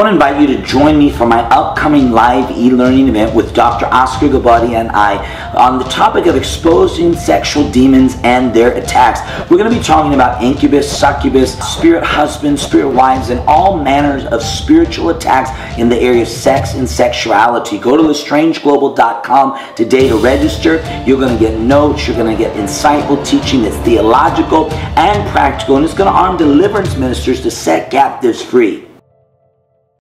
I want to invite you to join me for my upcoming live e-learning event with Dr. Oscar Gabati and I on the topic of exposing sexual demons and their attacks. We're going to be talking about incubus, succubus, spirit husbands, spirit wives, and all manners of spiritual attacks in the area of sex and sexuality. Go to lestrangeglobal.com today to register. You're going to get notes. You're going to get insightful teaching that's theological and practical, and it's going to arm deliverance ministers to set captives free.